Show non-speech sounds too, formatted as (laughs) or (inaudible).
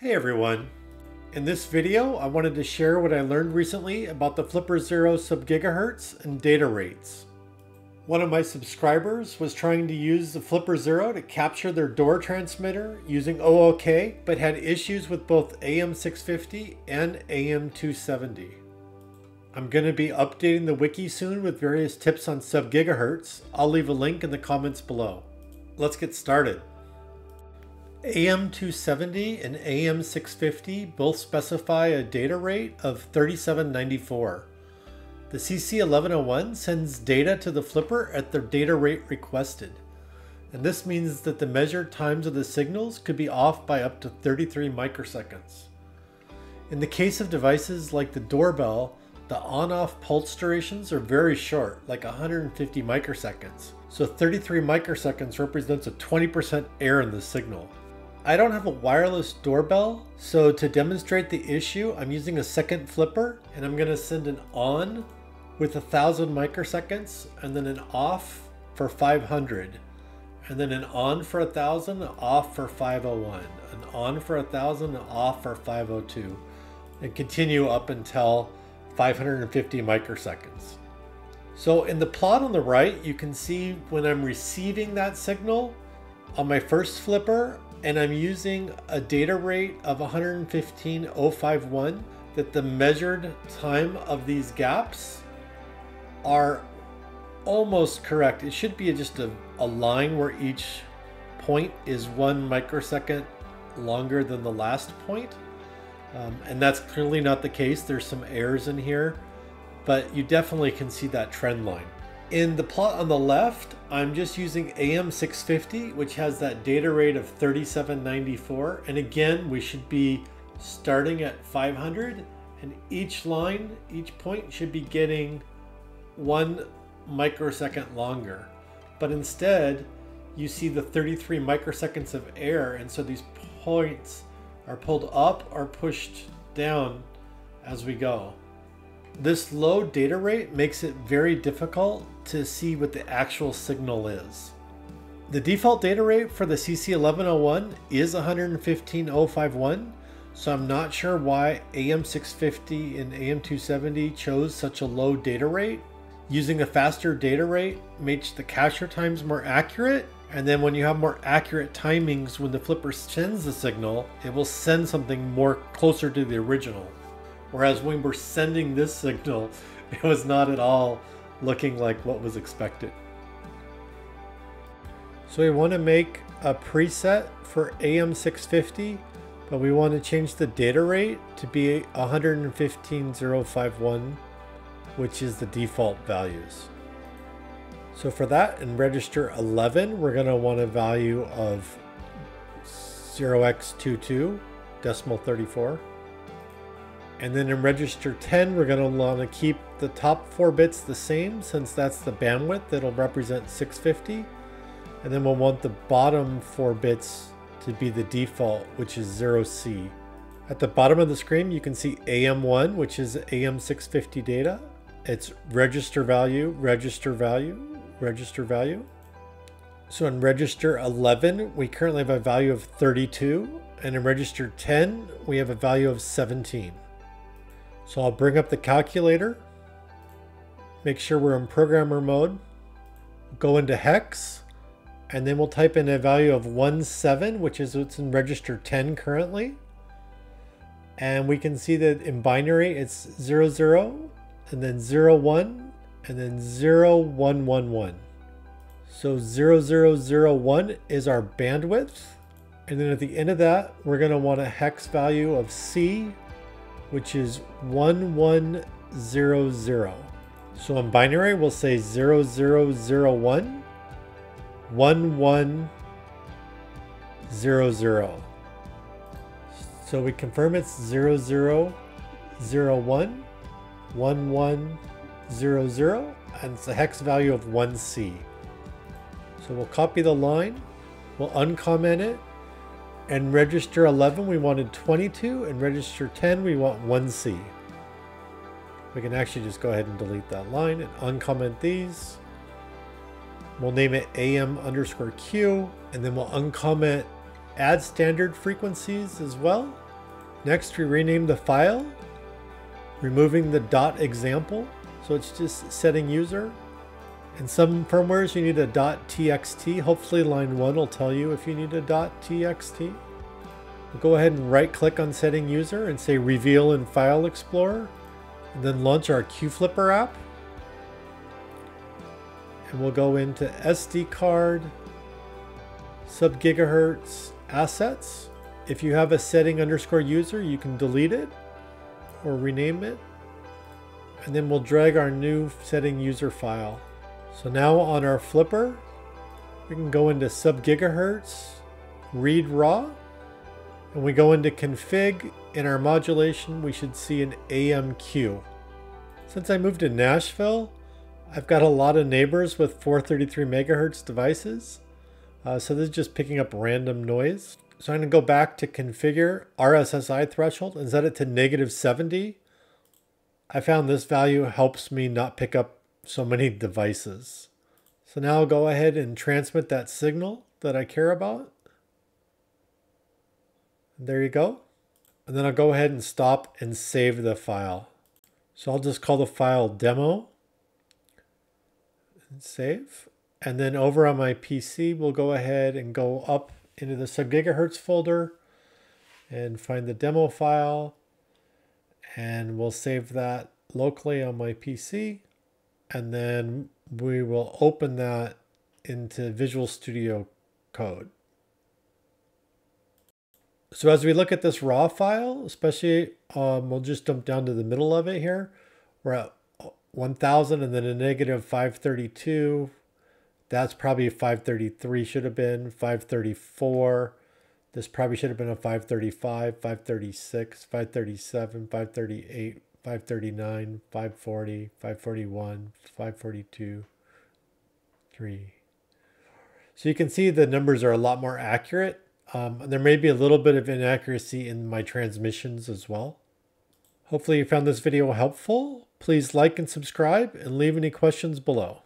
Hey everyone! In this video, I wanted to share what I learned recently about the Flipper Zero sub-gigahertz and data rates. One of my subscribers was trying to use the Flipper Zero to capture their door transmitter using OOK, but had issues with both AM650 and AM270. I'm going to be updating the wiki soon with various tips on sub-gigahertz. I'll leave a link in the comments below. Let's get started. AM270 and AM650 both specify a data rate of 3794. The CC1101 sends data to the flipper at the data rate requested. And this means that the measured times of the signals could be off by up to 33 microseconds. In the case of devices like the doorbell, the on-off pulse durations are very short, like 150 microseconds. So 33 microseconds represents a 20% error in the signal. I don't have a wireless doorbell, so to demonstrate the issue, I'm using a second flipper and I'm gonna send an on with a thousand microseconds and then an off for 500 and then an on for a thousand, off for 501, an on for a thousand, off for 502, and continue up until 550 microseconds. So in the plot on the right, you can see when I'm receiving that signal on my first flipper, and I'm using a data rate of 115.051 that the measured time of these gaps are almost correct. It should be just a, a line where each point is one microsecond longer than the last point. Um, and that's clearly not the case. There's some errors in here, but you definitely can see that trend line. In the plot on the left, I'm just using AM650, which has that data rate of 3794. And again, we should be starting at 500 and each line, each point should be getting one microsecond longer. But instead, you see the 33 microseconds of error. And so these points are pulled up or pushed down as we go. This low data rate makes it very difficult to see what the actual signal is. The default data rate for the CC1101 is 115.051, so I'm not sure why AM650 and AM270 chose such a low data rate. Using a faster data rate makes the capture times more accurate, and then when you have more accurate timings when the flipper sends the signal, it will send something more closer to the original. Whereas when we're sending this signal, (laughs) it was not at all looking like what was expected. So we want to make a preset for AM650, but we want to change the data rate to be 115.051, which is the default values. So for that in register 11, we're going to want a value of 0x22 decimal 34. And then in register 10, we're going to want to keep the top four bits the same since that's the bandwidth that'll represent 650. And then we'll want the bottom four bits to be the default, which is 0C. At the bottom of the screen, you can see AM1, which is AM650 data. It's register value, register value, register value. So in register 11, we currently have a value of 32. And in register 10, we have a value of 17. So I'll bring up the calculator, make sure we're in programmer mode, go into hex, and then we'll type in a value of 17, which is what's in register 10 currently. And we can see that in binary it's 00, zero and then 01, and then 0111. So 0001 is our bandwidth. And then at the end of that, we're going to want a hex value of C which is 1100. So in binary, we'll say 0001 1100. So we confirm it's 0001 1100 and it's a hex value of 1C. So we'll copy the line, we'll uncomment it, and register 11 we wanted 22 and register 10 we want 1C. We can actually just go ahead and delete that line and uncomment these. We'll name it AM underscore Q and then we'll uncomment add standard frequencies as well. Next, we rename the file, removing the dot example. So it's just setting user. In some firmwares, you need a .txt. Hopefully line 1 will tell you if you need a .txt. We'll go ahead and right click on setting user and say reveal in File Explorer. And then launch our QFlipper app. And we'll go into SD card, sub gigahertz assets. If you have a setting underscore user, you can delete it or rename it. And then we'll drag our new setting user file. So now on our flipper, we can go into sub gigahertz, read raw, and we go into config. In our modulation, we should see an AMQ. Since I moved to Nashville, I've got a lot of neighbors with 433 megahertz devices. Uh, so this is just picking up random noise. So I'm to go back to configure RSSI threshold and set it to negative 70. I found this value helps me not pick up so many devices. So now I'll go ahead and transmit that signal that I care about. There you go. And then I'll go ahead and stop and save the file. So I'll just call the file demo and save. And then over on my PC, we'll go ahead and go up into the sub-gigahertz folder and find the demo file. And we'll save that locally on my PC. And then we will open that into Visual Studio Code. So as we look at this raw file, especially, um, we'll just jump down to the middle of it here. We're at 1000 and then a negative 532. That's probably 533 should have been, 534. This probably should have been a 535, 536, 537, 538, 539, 540, 541, 542, 3. So you can see the numbers are a lot more accurate. Um, there may be a little bit of inaccuracy in my transmissions as well. Hopefully you found this video helpful. Please like and subscribe and leave any questions below.